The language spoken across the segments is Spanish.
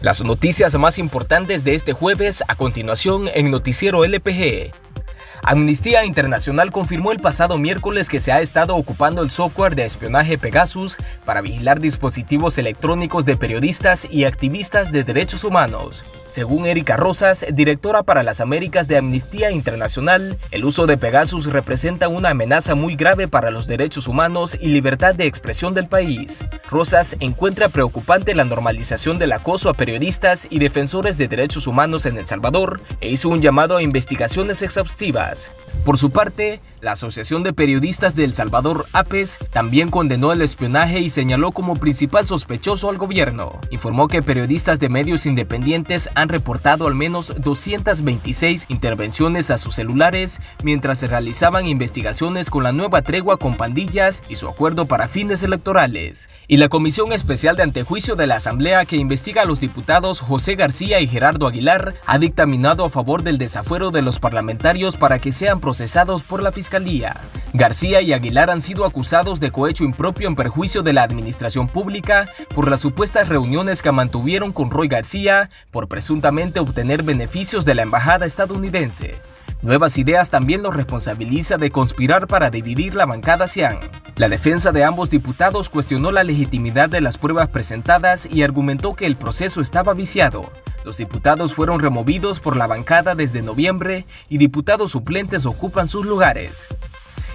Las noticias más importantes de este jueves a continuación en Noticiero LPG. Amnistía Internacional confirmó el pasado miércoles que se ha estado ocupando el software de espionaje Pegasus para vigilar dispositivos electrónicos de periodistas y activistas de derechos humanos. Según Erika Rosas, directora para las Américas de Amnistía Internacional, el uso de Pegasus representa una amenaza muy grave para los derechos humanos y libertad de expresión del país. Rosas encuentra preocupante la normalización del acoso a periodistas y defensores de derechos humanos en El Salvador e hizo un llamado a investigaciones exhaustivas por su parte, la Asociación de Periodistas de El Salvador, APES, también condenó el espionaje y señaló como principal sospechoso al gobierno. Informó que periodistas de medios independientes han reportado al menos 226 intervenciones a sus celulares mientras se realizaban investigaciones con la nueva tregua con pandillas y su acuerdo para fines electorales. Y la Comisión Especial de Antejuicio de la Asamblea que investiga a los diputados José García y Gerardo Aguilar ha dictaminado a favor del desafuero de los parlamentarios para que sean procesados por la Fiscalía. García y Aguilar han sido acusados de cohecho impropio en perjuicio de la administración pública por las supuestas reuniones que mantuvieron con Roy García por presuntamente obtener beneficios de la embajada estadounidense. Nuevas Ideas también los responsabiliza de conspirar para dividir la bancada Cian. La defensa de ambos diputados cuestionó la legitimidad de las pruebas presentadas y argumentó que el proceso estaba viciado. Los diputados fueron removidos por la bancada desde noviembre y diputados suplentes ocupan sus lugares.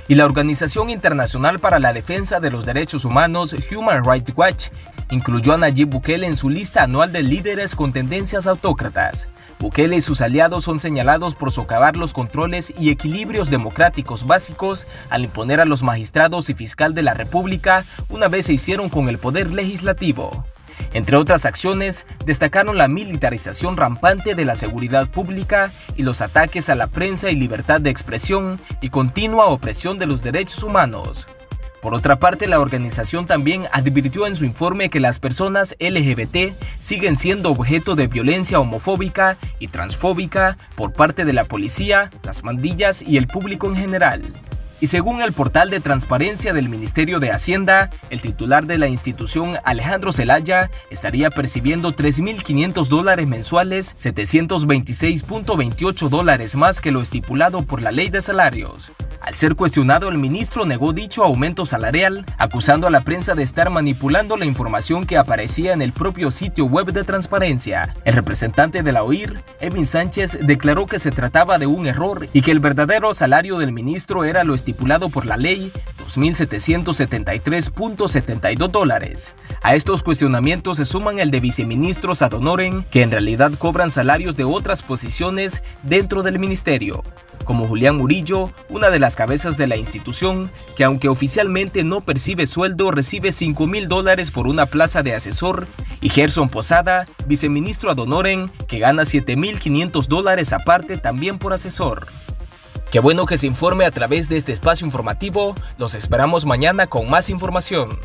Y la Organización Internacional para la Defensa de los Derechos Humanos, Human Rights Watch, incluyó a Nayib Bukele en su lista anual de líderes con tendencias autócratas. Bukele y sus aliados son señalados por socavar los controles y equilibrios democráticos básicos al imponer a los magistrados y fiscal de la República una vez se hicieron con el poder legislativo. Entre otras acciones, destacaron la militarización rampante de la seguridad pública y los ataques a la prensa y libertad de expresión y continua opresión de los derechos humanos. Por otra parte, la organización también advirtió en su informe que las personas LGBT siguen siendo objeto de violencia homofóbica y transfóbica por parte de la policía, las mandillas y el público en general. Y según el portal de transparencia del Ministerio de Hacienda, el titular de la institución, Alejandro Zelaya, estaría percibiendo 3.500 dólares mensuales, 726.28 dólares más que lo estipulado por la ley de salarios. Al ser cuestionado, el ministro negó dicho aumento salarial, acusando a la prensa de estar manipulando la información que aparecía en el propio sitio web de transparencia. El representante de la OIR, Evin Sánchez, declaró que se trataba de un error y que el verdadero salario del ministro era lo estipulado por la ley, 2.773.72 dólares. A estos cuestionamientos se suman el de viceministros ad honorem, que en realidad cobran salarios de otras posiciones dentro del ministerio como Julián Murillo, una de las cabezas de la institución, que aunque oficialmente no percibe sueldo, recibe 5 mil dólares por una plaza de asesor, y Gerson Posada, viceministro ad honorem, que gana 7.500 dólares aparte también por asesor. Qué bueno que se informe a través de este espacio informativo, los esperamos mañana con más información.